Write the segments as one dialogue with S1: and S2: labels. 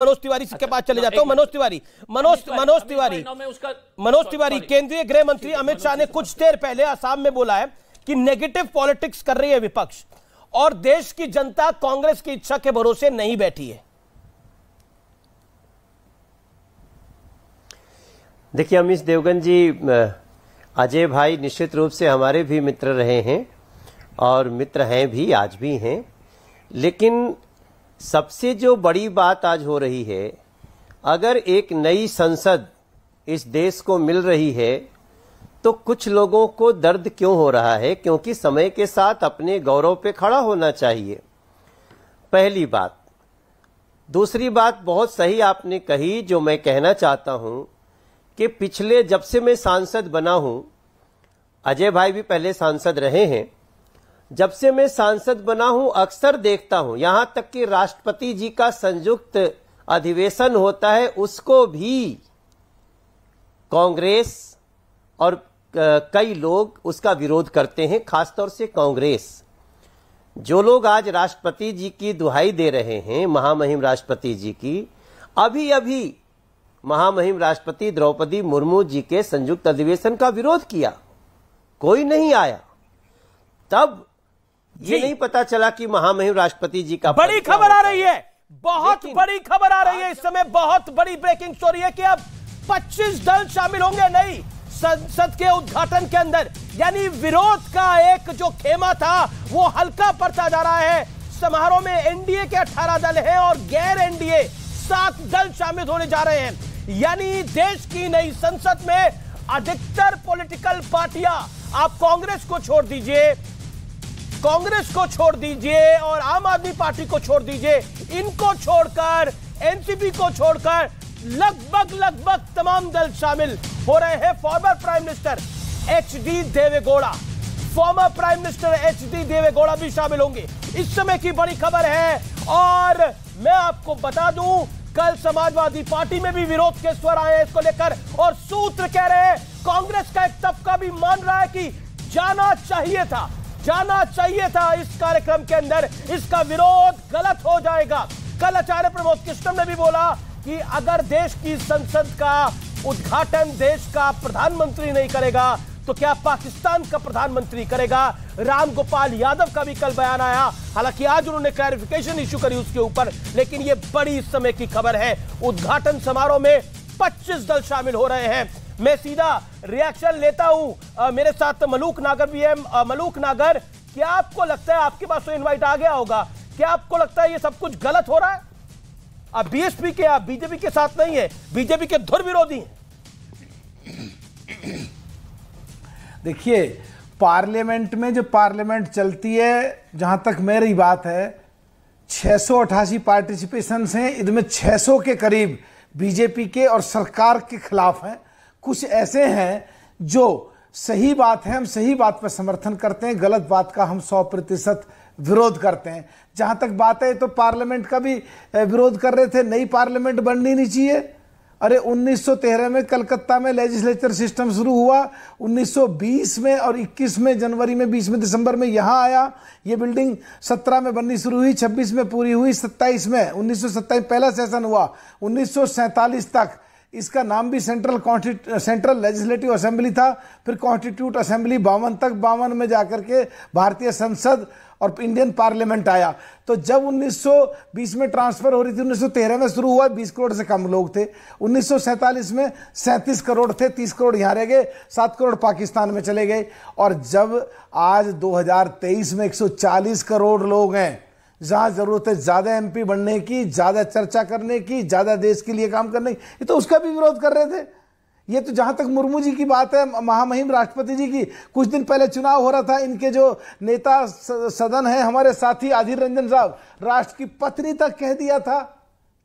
S1: मनोज तिवारी के पास चले जाता हूँ मनोज तिवारी। मनोज मनोज तिवारी। मनोज तिवारी केंद्रीय गृह मंत्री अमित शाह ने कुछ देर पहले आसाम में बोला है कि नेगेटिव पॉलिटिक्स कर रही है विपक्ष और देश की जनता कांग्रेस की इच्छा के भरोसे नहीं बैठी है।
S2: देखिए अमित देवगन जी अजय भाई निश्चित रूप से हमारे भी मित्र रहे हैं और मित्र हैं भी आज भी हैं। लेकिन सबसे जो बड़ी बात आज हो रही है, अगर एक नई संसद इस देश को मिल रही है तो कुछ लोगों को दर्द क्यों हो रहा है? क्योंकि समय के साथ अपने गौरव पे खड़ा होना चाहिए। पहली बात। दूसरी बात बहुत सही आपने कही, जो मैं कहना चाहता हूँ कि पिछले जब से मैं सांसद बना हूँ, अजय भाई भी पहले सांसद रहे हैं जब से मैं सांसद बना हूँ, अक्सर देखता हूँ। यहाँ तक कि राष्ट्रपति जी का संयुक्त अधिवेशन होता है, उसको भी कांग्रेस और कई लोग उसका विरोध करते हैं, खासतौर से कांग्रेस। जो लोग आज राष्ट्रपति जी की दुहाई दे रहे हैं, महामहिम राष्ट्रपति जी की अभी अभी महामहिम राष्ट्रपति द्रौपदी मुर्मू जी के संयुक्त अधिवेशन का विरोध किया। कोई नहीं आया। तब ये नहीं पता चला कि महामहिम राष्ट्रपति जी का
S1: बड़ी खबर आ रही है। बहुत बड़ी खबर आ रही है। इस समय बहुत बड़ी ब्रेकिंग स्टोरी है कि अब 25 दल शामिल होंगे नहीं संसद के उद्घाटन के अंदर। यानी विरोध का एक जो खेमा था वो हल्का पड़ता जा रहा है। समारोह में एनडीए के 18 दल हैं और गैर एनडीए सात दल शामिल होने जा रहे हैं। यानी देश की नई संसद में अधिकतर पॉलिटिकल पार्टियाँ आप कांग्रेस को छोड़ दीजिए कांग्रेस को छोड़ दीजिए और आम आदमी पार्टी को छोड़ दीजिए। इनको छोड़कर, एनसीपी को छोड़कर लगभग लगभग तमाम दल शामिल हो रहे हैं। Former prime minister H D Deve Gowda former prime minister H D Deve Gowda भी शामिल होंगे। इस समय की बड़ी खबर है और मैं आपको बता दूँ, कल समाजवादी पार्टी में भी विरोध के स्वर आए इसको लेकर और सूत्र कह रहे हैं, कांग्रेस का एक तबका भी मान रहा है कि जाना चाहिए था। जाना चाहिए था इस कार्यक्रम के अंदर। इसका विरोध गलत हो जाएगा। कल आचार्य प्रमोद कृष्ण ने भी बोला कि अगर देश की संसद का उद्घाटन देश का प्रधानमंत्री नहीं करेगा तो क्या पाकिस्तान का प्रधानमंत्री करेगा? राम गोपाल यादव का भी कल बयान आया। हालाँकि आज उन्होंने क्लैरिफिकेशन इश्यू करी उसके ऊपर, लेकिन यह बड़ी समय की खबर है। उद्घाटन समारोह में 25 दल शामिल हो रहे हैं। मैं सीधा रिएक्शन लेता हूँ। मेरे साथ मलूक नागर भी है। मलूक नागर, क्या आपको लगता है आपके पास तो इनवाइट आ गया होगा? क्या आपको लगता है ये सब कुछ गलत हो रहा है? अब बीएसपी के, आप बीजेपी के साथ नहीं है। बीजेपी के धुर विरोधी हैं।
S3: देखिए, पार्लियामेंट में जो पार्लियामेंट चलती है, जहाँ तक मेरी बात है, छह सौ अठासी पार्टिसिपेशन हैं। इनमें 600 के करीब बीजेपी के और सरकार के खिलाफ हैं। कुछ ऐसे हैं जो सही बात है, हम सही बात पर समर्थन करते हैं, गलत बात का हम सौ प्रतिशत विरोध करते हैं। जहाँ तक बात है तो पार्लियामेंट का भी विरोध कर रहे थे, नई पार्लियामेंट बननी नहीं चाहिए। अरे 1913 में कलकत्ता में लेजिस्लेचर सिस्टम शुरू हुआ 1920 में और 21 में जनवरी में 20 में दिसंबर में यहाँ आया। ये बिल्डिंग 17 में बननी शुरू हुई 26 में पूरी हुई 27 में 1927 पहला सेशन हुआ, उन्नीस सौ सैंतालीस तक इसका नाम भी सेंट्रल सेंट्रल लेजिस्लेटिव असेंबली था, फिर कॉन्स्टिट्यूट असेंबली बावन तक बावन में जाकर के भारतीय संसद और इंडियन पार्लियामेंट आया। तो जब 1920 में ट्रांसफ़र हो रही थी 1913 में शुरू हुआ 20 करोड़ से कम लोग थे। उन्नीस सौ सैंतालीस में सैंतीस करोड़ थे 30 करोड़ यहाँ रह गए, सात करोड़ पाकिस्तान में चले गए। और जब आज 2023 में 140 करोड़ लोग हैं जहाँ ज़रूरत है, ज़्यादा एमपी बनने की, ज़्यादा चर्चा करने की, ज़्यादा देश के लिए काम करने की। ये तो उसका भी विरोध कर रहे थे। ये तो जहाँ तक मुर्मू जी की बात है महामहिम राष्ट्रपति जी की, कुछ दिन पहले चुनाव हो रहा था, इनके जो नेता सदन है, हमारे साथी आधिर रंजन साहब, राष्ट्र की पत्नी तक कह दिया था।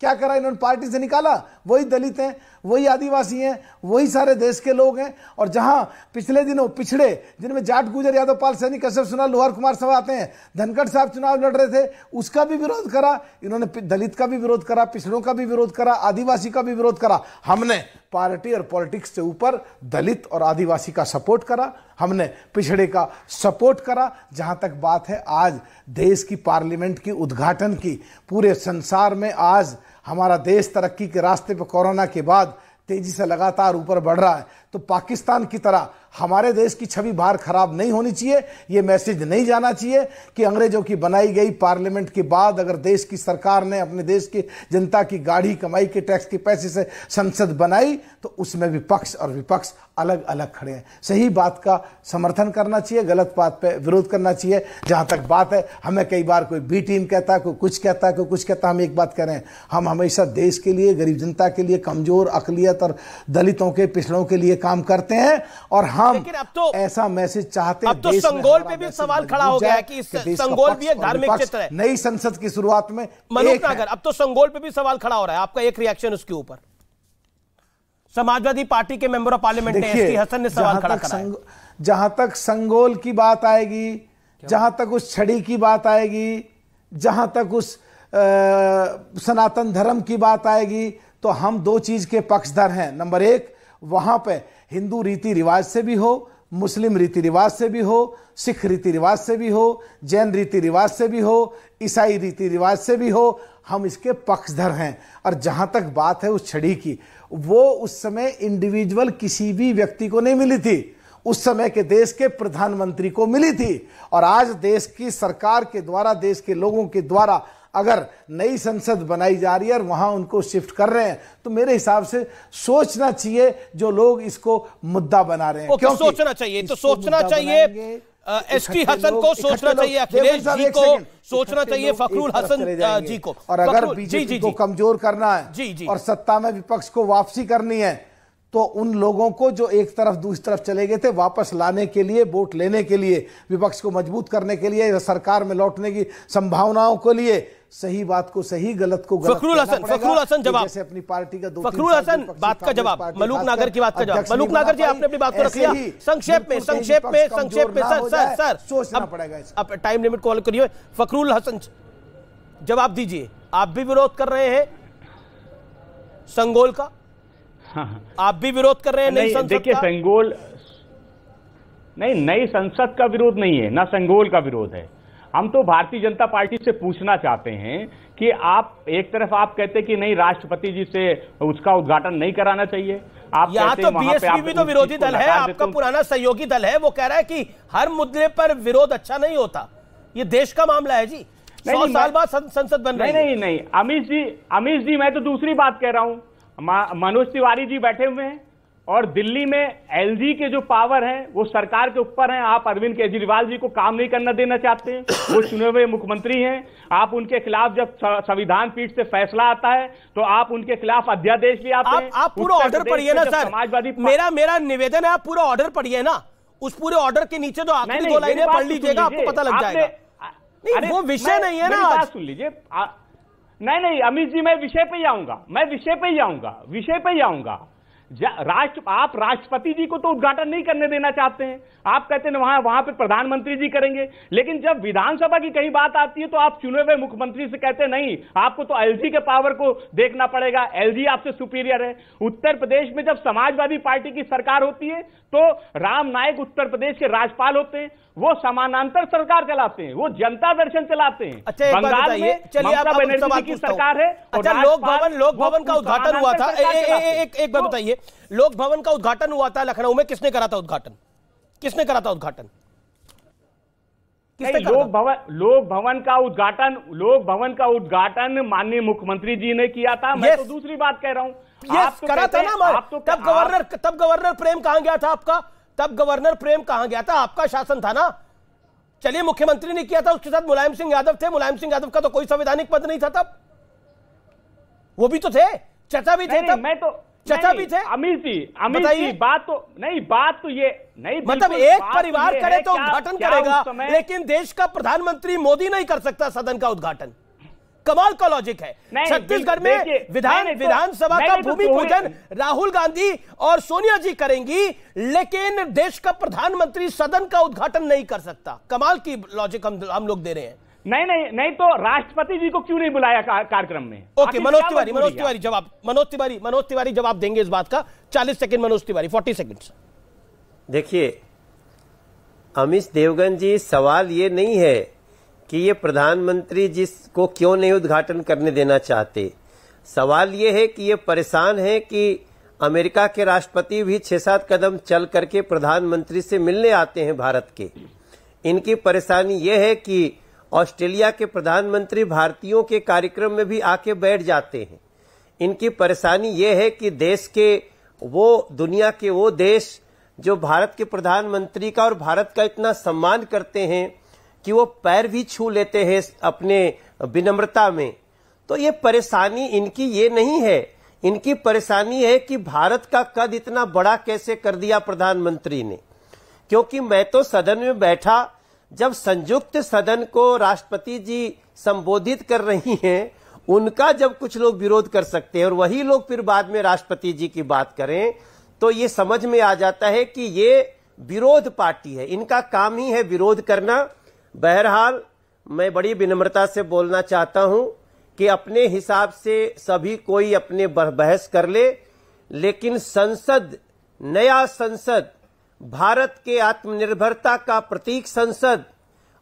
S3: क्या करा इन्होंने? पार्टी से निकाला? वही दलित हैं। वही आदिवासी हैं, वही सारे देश के लोग हैं। और जहाँ पिछले दिनों, पिछड़े, जिनमें जाट गुजर यादव पाल सैनी, कश्यप सुना लोहार कुमार सब आते हैं, धनखड़ साहब चुनाव लड़ रहे थे, उसका भी विरोध करा, इन्होंने दलित का भी विरोध करा, पिछड़ों का भी विरोध करा, आदिवासी का भी विरोध करा। हमने पार्टी और पॉलिटिक्स से ऊपर दलित और आदिवासी का सपोर्ट करा, हमने पिछड़े का सपोर्ट करा। जहाँ तक बात है, आज देश की पार्लियामेंट की, उद्घाटन की, पूरे संसार में आज हमारा देश तरक्की के रास्ते पर कोरोना के बाद तेज़ी से लगातार ऊपर बढ़ रहा है। तो पाकिस्तान की तरह हमारे देश की छवि बाहर खराब नहीं होनी चाहिए, ये मैसेज नहीं जाना चाहिए कि अंग्रेज़ों की बनाई गई पार्लियामेंट के बाद अगर देश की सरकार ने अपने देश की जनता की गाढ़ी कमाई के टैक्स के पैसे से संसद बनाई तो उसमें विपक्ष और विपक्ष अलग अलग खड़े हैं। सही बात का समर्थन करना चाहिए, गलत बात पर विरोध करना चाहिए। जहाँ तक बात है, हमें कई बार कोई बी टीम कहता है, कोई कुछ कहता है, कोई कुछ कहता है, हम एक बात कह रहे हैं। हम हमेशा देश के लिए, गरीब जनता के लिए कमज़ोर, अकलियत और दलितों के पिछड़ों के लिए काम करते हैं और हम
S1: अब तो
S3: ऐसा मैसेज चाहते हैं
S1: अब तो संगोल पे भी सवाल खड़ा हो गया है कि इस संगोल भी एक धार्मिक
S3: विपक्ष
S1: चित्र है।
S3: नई संसद की शुरुआत में
S1: मनुक
S3: एक है।
S1: नागर अब तो संगोल पे भी सवाल खड़ा हो रहा है आपका एक रिएक्शन उसके ऊपर समाजवादी पार्टी के मेंबर ऑफ़ पार्लियामेंट ने एसटी हसन ने सवाल
S3: जहाँ
S1: खड़ा
S3: तक
S1: करा
S3: जहाँ तक संगोल की बात आएगी जहाँ तक उस छड़ी की बात आएगी जहाँ तक उस अ, सनातन धर्म की बात आएगी तो हम दो चीज़ के पक्षधर हैं नंबर एक वहाँ पे हिंदू रीति रिवाज से भी हो, मुस्लिम रीति रिवाज से भी हो, सिख रीति रिवाज से भी हो, जैन रीति रिवाज से भी हो, ईसाई रीति रिवाज से भी हो, हम इसके पक्षधर हैं। और जहाँ तक बात है उस छड़ी की, वो उस समय इंडिविजुअल किसी भी व्यक्ति को नहीं मिली थी। उस समय के देश के प्रधानमंत्री को मिली थी। और आज देश की सरकार के द्वारा, देश के लोगों के द्वारा अगर नई संसद बनाई जा रही है और वहाँ उनको शिफ्ट कर रहे हैं तो मेरे हिसाब से सोचना चाहिए जो लोग इसको मुद्दा बना रहे हैं क्यों
S1: सोचना चाहिए तो सोचना चाहिए एसटी
S3: इकट्ठे
S1: हसन को सोचना चाहिए अखिलेश जी को सोचना चाहिए फखरुल हसन। जी को
S3: और अगर बीजेपी को कमज़ोर करना है। और सत्ता में विपक्ष को वापसी करनी है तो उन लोगों को जो एक तरफ़ दूसरी तरफ़ चले गए थे वापस लाने के लिए वोट लेने के लिए विपक्ष को मज़बूत करने के लिए सरकार में लौटने की संभावनाओं के लिए सही बात को सही गलत को गलत
S1: फखरुल हसन, फखरुल हसन जवाब।
S3: जैसे अपनी पार्टी का
S1: फखरुल हसन बात का जवाब। मलूक नागर की बात का जवाब। मलूक नागर जी आपने अपनी बात को। रख लिया। संक्षेप में संक्षेप में संक्षेप में। सर सर सर
S3: सोचना पड़ेगा।
S1: अब टाइम लिमिट कॉल करिए। फखरुल हसन जवाब दीजिए। आप भी विरोध कर रहे हैं संगोल का। आप भी विरोध कर रहे हैं नई
S4: नहीं
S1: संसद
S4: देखिए संगोल नहीं नई संसद का विरोध नहीं है ना संगोल का विरोध है। हम तो भारतीय जनता पार्टी से पूछना चाहते हैं कि आप एक तरफ़ आप कहते हैं कि नहीं राष्ट्रपति जी से उसका उद्घाटन नहीं कराना चाहिए। आप
S1: यहाँ तो
S4: हैं
S1: बीएसपी भी तो विरोधी दल है आपका पुराना सहयोगी दल है वो कह रहा है कि हर मुद्दे पर विरोध अच्छा नहीं होता। ये देश का मामला है जी।
S4: नहीं,
S1: सौ
S4: नहीं,
S1: साल बाद संसद बन रही
S4: नहीं
S1: है।
S4: नहीं नहीं अमित जी अमित जी मैं तो दूसरी बात कह रहा हूँ। मनोज तिवारी जी बैठे हुए हैं और दिल्ली में एलजी के जो पावर हैं वो सरकार के ऊपर हैं। आप अरविंद केजरीवाल जी को काम नहीं करना देना चाहते हैं। वो चुने हुए मुख्यमंत्री हैं। आप उनके खिलाफ जब संविधान पीठ से फैसला आता है तो आप उनके खिलाफ अध्यादेश भी आते
S1: आप
S4: हैं।
S1: आप पूरा ऑर्डर पढ़िए ना सर।
S4: समाजवादी
S1: मेरा मेरा निवेदन है आप पूरा ऑर्डर पढ़िए ना। उस पूरे ऑर्डर के नीचे जो आखिरी दो लाइनें पढ़
S4: तो
S1: लीजिएगा आपको पता लग जाएगा। नहीं, वो विषय नहीं है ना।
S4: सुन लीजिए। नहीं नहीं अमित जी, मैं विषय पे ही आऊँगा, मैं विषय पे ही आऊँगा, विषय पे ही आऊँगा। राष्ट्र आप राष्ट्रपति जी को तो उद्घाटन नहीं करने देना चाहते हैं। आप कहते हैं वहाँ वहाँ पे प्रधानमंत्री जी करेंगे। लेकिन जब विधानसभा की कहीं बात आती है तो आप चुने हुए मुख्यमंत्री से कहते हैं नहीं आपको तो एलजी के पावर को देखना पड़ेगा। एलजी आपसे सुपीरियर है। उत्तर प्रदेश में जब समाजवादी पार्टी की सरकार होती है तो राम नायक उत्तर प्रदेश के राज्यपाल होते हैं। वो समानांतर सरकार चलाते हैं। वो जनता दर्शन चलाते हैं।
S1: अच्छा एक बात बताइए। चलिए आप
S4: बनर्जी की सरकार है
S1: अच्छा लोक भवन लोक भवन का उद्घाटन हुआ था। एक एक बात
S4: तो-
S1: बताइए। लोक भवन का उद्घाटन हुआ था लखनऊ में। किसने करा था उद्घाटन? किसने करा था उद्घाटन?
S4: लोक भवन लोक भवन का उद्घाटन लोक भवन का उद्घाटन माननीय मुख्यमंत्री जी ने किया था। मैं तो दूसरी बात कह रहा हूँ। आप तो
S1: करा था ना मैं
S4: आप तो
S1: तब गवर्नर तब गवर्नर प्रेम कहाँ गया था आपका? तब गवर्नर प्रेम कहाँ गया था? आपका शासन था ना? चलिए मुख्यमंत्री ने किया था उसके साथ मुलायम सिंह यादव थे। मुलायम सिंह यादव का तो कोई संवैधानिक पद नहीं था तब। वो भी तो थे। चचा भी थे तब।
S4: मैं तो
S1: चचा भी थे
S4: जी अमित
S1: बताइए।
S4: जी बात तो नहीं बात तो ये नहीं
S1: मतलब एक
S4: तो
S1: परिवार करे तो उद्घाटन करेगा लेकिन देश का प्रधानमंत्री मोदी नहीं कर सकता सदन का उद्घाटन। कमाल का लॉजिक है। छत्तीसगढ़ में विधान
S4: तो-
S1: विधानसभा का
S4: तो
S1: भूमि पूजन राहुल गांधी और सोनिया जी करेंगी लेकिन देश का प्रधानमंत्री सदन का उद्घाटन नहीं कर सकता। कमाल की लॉजिक हम हम लोग दे रहे हैं।
S4: नहीं नहीं नहीं तो राष्ट्रपति जी को क्यों नहीं बुलाया का- कार्यक्रम में?
S1: ओके मनोज तिवारी मनोज तिवारी जवाब मनोज तिवारी मनोज तिवारी जवाब देंगे इस बात का। चालीस second Manoj Tiwari forty seconds.
S2: देखिए अमित देवगन जी सवाल ये नहीं है कि ये प्रधानमंत्री जिसको क्यों नहीं उद्घाटन करने देना चाहते। सवाल ये है कि ये परेशान है कि अमेरिका के राष्ट्रपति भी छह सात कदम चल करके प्रधानमंत्री से मिलने आते हैं भारत के। इनकी परेशानी यह है कि ऑस्ट्रेलिया के प्रधानमंत्री भारतीयों के कार्यक्रम में भी आके बैठ जाते हैं। इनकी परेशानी ये है कि देश के वो, दुनिया के वो देश जो भारत के प्रधानमंत्री का और भारत का इतना सम्मान करते हैं कि वो पैर भी छू लेते हैं अपने विनम्रता में। तो ये परेशानी इनकी ये नहीं है। इनकी परेशानी है कि भारत का कद इतना बड़ा कैसे कर दिया प्रधानमंत्री ने? क्योंकि मैं तो सदन में बैठा जब संयुक्त सदन को राष्ट्रपति जी संबोधित कर रही हैं, उनका जब कुछ लोग विरोध कर सकते हैं और वही लोग फिर बाद में राष्ट्रपति जी की बात करें तो ये समझ में आ जाता है कि ये विरोध पार्टी है। इनका काम ही है विरोध करना। बहरहाल, मैं बड़ी विनम्रता से बोलना चाहता हूँ कि अपने हिसाब से सभी कोई अपने बहस कर ले, लेकिन संसद, नया संसद भारत के आत्मनिर्भरता का प्रतीक संसद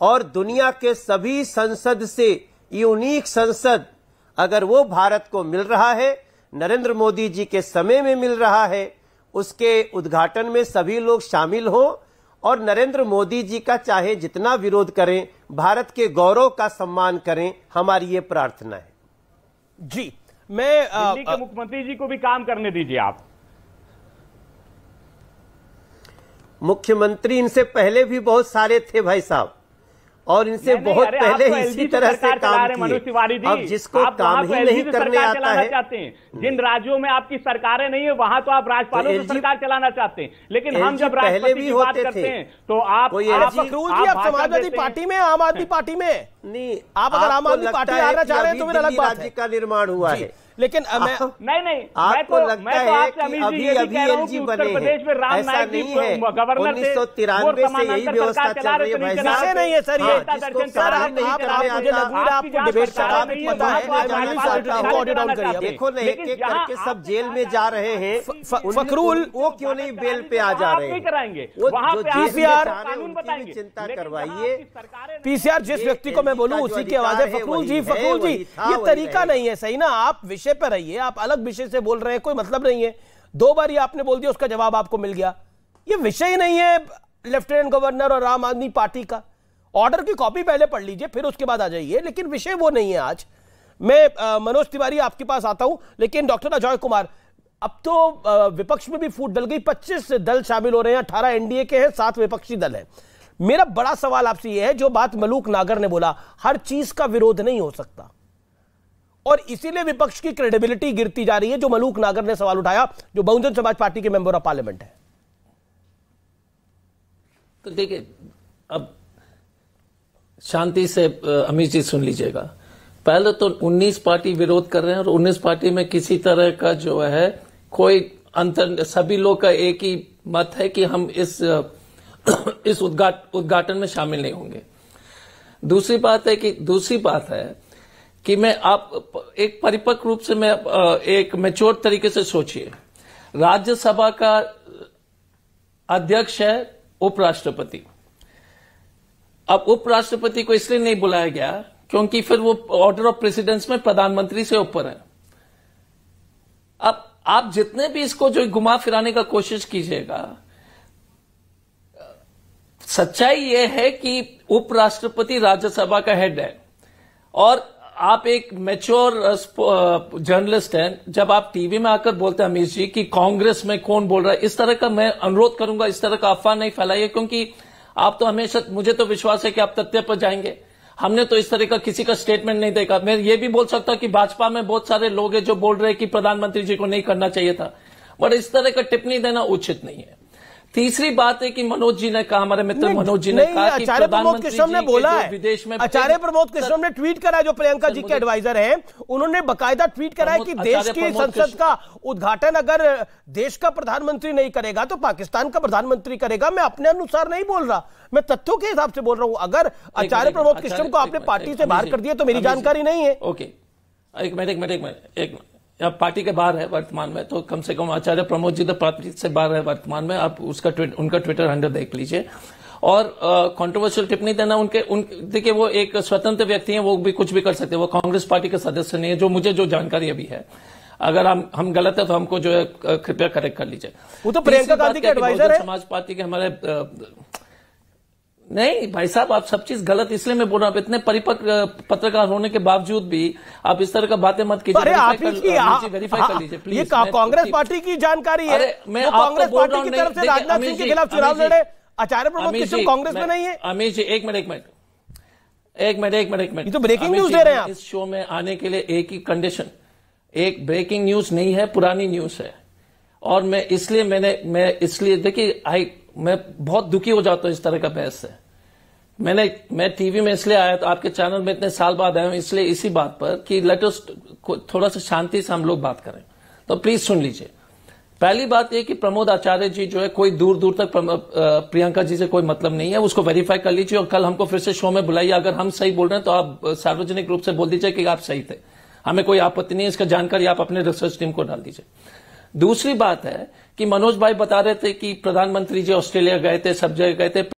S2: और दुनिया के सभी संसद से यूनिक संसद अगर वो भारत को मिल रहा है नरेंद्र मोदी जी के समय में मिल रहा है उसके उद्घाटन में सभी लोग शामिल हों और नरेंद्र मोदी जी का चाहे जितना विरोध करें भारत के गौरव का सम्मान करें हमारी ये प्रार्थना है।
S1: जी मैं
S4: दिल्ली के मुख्यमंत्री जी को भी काम करने दीजिए आप।
S2: मुख्यमंत्री इनसे पहले भी बहुत सारे थे भाई साहब। और इनसे बहुत पहले
S4: तो
S2: इसी तरह से काम
S4: किए।
S2: अब जिसको काम ही नहीं करने आता है।
S4: चाहते हैं। जिन राज्यों में आपकी सरकारें नहीं है वहाँ तो आप राज्यपालों की सरकार चलाना चाहते हैं। लेकिन हम जब
S2: पहले भी
S4: बात करते हैं तो आप
S1: आप समाजवादी पार्टी में आम आदमी पार्टी में?
S2: नहीं
S1: आप अगर आम आदमी पार्टी आना चाह रहे हैं तो फिर अलग बात
S2: है। का निर्माण हुआ है।
S1: लेकिन आ, मैं
S4: नहीं नहीं
S2: आपको
S4: तो,
S2: लगता तो है कि अभी अभी एलजी बने हैं ऐसा नहीं है। उन्नीस सौ तिरानवे से यही व्यवस्था चल रही है भाई
S1: साहब। नहीं है सर ये
S2: सर आप नहीं करने
S1: मुझे लग रहा आपको डिबेट का पता है
S2: ऑडियो डाउन करिए देखो ना एक एक करके सब जेल में जा रहे हैं
S1: फकरूल
S2: वो क्यों नहीं बेल पे आ जा रहे हैं?
S4: कराएँगे।
S2: वो
S4: वहाँ
S2: जो
S4: पे
S2: जीसीआर
S4: कानून बताएँगे।
S2: चिंता करवाइए
S1: पीसीआर जिस व्यक्ति को मैं बोलूँ उसी की आवाज़ है फकरूल जी फकरूल जी ये तरीका नहीं है सही ना आप विषय पर रहिए, आप अलग विषय से बोल रहे हैं, कोई मतलब नहीं है। दो बार ये आपने बोल दिया, उसका जवाब आपको मिल गया। ये विषय ही नहीं है लेफ्टिनेंट गवर्नर और आम आदमी पार्टी का। ऑर्डर की कॉपी पहले पढ़ लीजिए, फिर उसके बाद आ जाइए, लेकिन विषय वो नहीं है आज। मैं मनोज तिवारी आपके पास आता हूँ, लेकिन डॉक्टर अजय कुमार, अब तो विपक्ष में भी फूट डल गई 25 दल शामिल हो रहे हैं 18 एनडीए के हैं, सात विपक्षी दल है। मेरा बड़ा सवाल आपसे यह है, जो बात मलूक नागर ने बोला, हर चीज़ का विरोध नहीं हो सकता। और इसीलिए विपक्ष की क्रेडिबिलिटी गिरती जा रही है, जो मलूक नागर ने सवाल उठाया, जो बहुजन समाज पार्टी के मेंबर ऑफ़ पार्लियामेंट है।
S5: तो देखिए, अब शांति से अमित जी सुन लीजिएगा। पहले तो 19 पार्टी विरोध कर रहे हैं और 19 पार्टी में किसी तरह का जो है, कोई अंतर सभी लोग का एक ही मत है कि हम इस इस उद्घाटन में शामिल नहीं होंगे। दूसरी बात है कि, दूसरी बात है कि मैं आप, एक परिपक्व रूप से मैं एक मेच्योर तरीके से सोचिए। राज्यसभा का अध्यक्ष है उपराष्ट्रपति। अब उपराष्ट्रपति को इसलिए नहीं बुलाया गया क्योंकि फिर वो ऑर्डर ऑफ़ प्रेसिडेंस में प्रधानमंत्री से ऊपर है। अब आप जितने भी इसको जो घुमा फिराने का कोशिश कीजिएगा, सच्चाई यह है कि उपराष्ट्रपति राज्यसभा का हेड है। और आप एक मेच्योर जर्नलिस्ट हैं, जब आप टीवी में आकर बोलते हैं अमित जी, कि कांग्रेस में कौन बोल रहा है? इस तरह का मैं अनुरोध करूँगा, इस तरह का अफवाह नहीं फैलाइए, क्योंकि आप तो हमेशा, मुझे तो विश्वास है कि आप तथ्य पर जाएँगे। हमने तो इस तरह का किसी का स्टेटमेंट नहीं देखा। मैं ये भी बोल सकता कि भाजपा में बहुत सारे लोग हैं जो बोल रहे हैं कि प्रधानमंत्री जी को नहीं करना चाहिए था। बट इस तरह का टिप्पणी देना उचित नहीं है। तीसरी बात है कि मनोज जी ने कहा हमारे मित्र मनोज जी ने कहा कि
S1: आचार्य प्रमोद कृष्ण ने बोला है। विदेश में आचार्य प्रमोद कृष्ण ने ट्वीट करा जो प्रियंका जी के एडवाइजर हैं। उन्होंने बकायदा ट्वीट करा है कि देश की संसद का उद्घाटन अगर देश का प्रधानमंत्री नहीं करेगा तो पाकिस्तान का प्रधानमंत्री करेगा। मैं अपने अनुसार नहीं बोल रहा मैं तथ्यों के हिसाब से बोल रहा हूँ। अगर आचार्य प्रमोद कृष्ण को आपने पार्टी से बाहर कर दिया तो मेरी जानकारी नहीं है।
S5: ओके एक मिनट एक मिनट एक मिनट एक मिनट। पार्टी के बाहर है वर्तमान में तो कम से कम आचार्य प्रमोद जी तो पार्टी से बाहर है वर्तमान में आप उसका ट्विट, उनका ट्विटर हैंडल देख लीजिए। और कंट्रोवर्शियल टिप्पणी देना उनके उन देखिए वो एक स्वतंत्र व्यक्ति हैं वो भी कुछ भी कर सकते हैं वो कांग्रेस पार्टी के सदस्य नहीं है जो मुझे जो जानकारी अभी है। अगर हम हम गलत है तो हमको जो है कृपया करेक्ट कर लीजिए।
S1: वो तो प्रियंका गांधी के
S5: है
S1: है।
S5: समाज पार्टी के हमारे नहीं भाई साहब आप सब चीज़ गलत इसलिए मैं बोल रहा हूँ आप इतने परिपक्व पत्रकार होने के बावजूद भी आप इस तरह का बातें मत कीजिए
S1: अरे आप ही
S5: Verify
S1: की
S5: कर-
S1: आप-
S5: नीचे वेरीफाई कर लीजिए
S1: हाँ,
S5: प्लीज़
S1: ये कांग्रेस पार्टी की जानकारी है।
S5: मैं
S1: कांग्रेस पार्टी की तरफ़ से राजनाथ सिंह के खिलाफ चुनाव लड़े आचार्य प्रमोद किशोर कांग्रेस में नहीं है।
S5: अमित जी एक मिनट एक मिनट। एक मिनट एक मिनट एक मिनट।
S1: तो breaking
S5: अमित
S1: news
S5: जी,
S1: दे रहे हैं।
S5: इस शो में आने के लिए एक ही कंडीशन एक ब्रेकिंग न्यूज़ नहीं है पुरानी न्यूज़ है। और मैं इसलिए मैंने मैं इसलिए देखिए आई मैं बहुत दुखी हो जाता हूँ इस तरह का बहस से। मैंने, मैं टीवी में इसलिए आया तो आपके चैनल में इतने साल बाद आया हूँ, इसलिए इसी बात पर कि लेटेस्ट थोड़ा सा शांति से हम लोग बात करें। तो प्लीज़ सुन लीजिए। पहली बात यह कि प्रमोद आचार्य जी जो है, कोई दूर दूर तक प्रियंका जी से कोई मतलब नहीं है उसको वेरीफाई कर लीजिए और कल हमको फिर से शो में बुलाइए। अगर हम सही बोल रहे हैं तो आप सार्वजनिक रूप से बोल दीजिए कि आप सही थे। हमें कोई आपत्ति नहीं है, इसका जानकारी आप अपने रिसर्च टीम को डाल दीजिए। दूसरी बात है कि मनोज भाई बता रहे थे कि प्रधानमंत्री जी ऑस्ट्रेलिया गए थे, सब जगह गए थे।